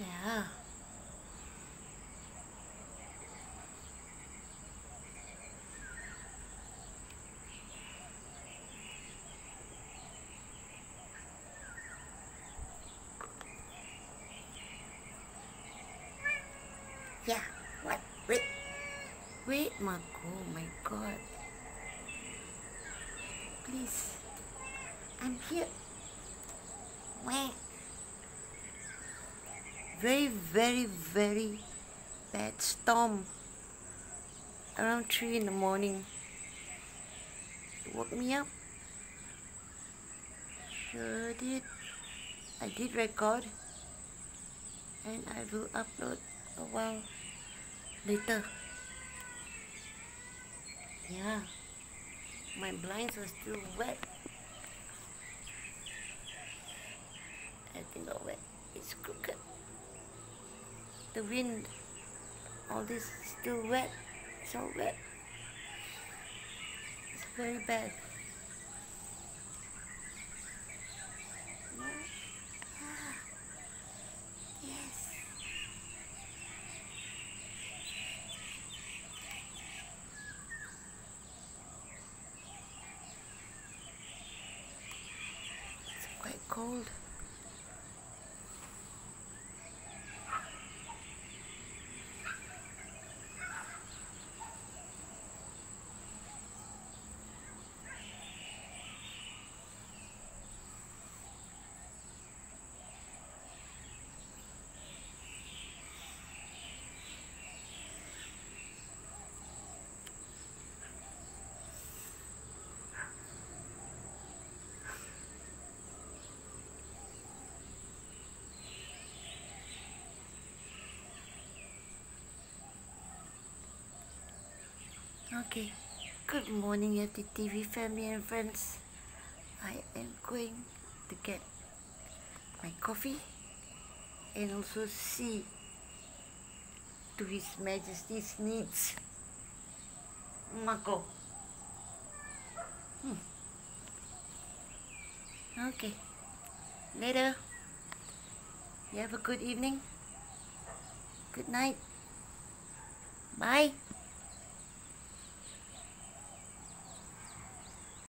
Yeah. Yeah, what? Wait. Wait, Marco, oh my god. Please. I'm here. Wait. Very, very, very bad storm. Around 3 in the morning. It woke me up. Sure did. I did record. And I will upload a while later. Yeah. My blinds are still wet. Everything got wet. It's crooked. The wind, all this is still wet. so wet. It's very bad. Yes. It's quite cold. Okay. Good morning, FTTV family and friends. I am going to get my coffee and also see to His Majesty's needs. Marco. Hmm. Okay. Later. You have a good evening. Good night. Bye.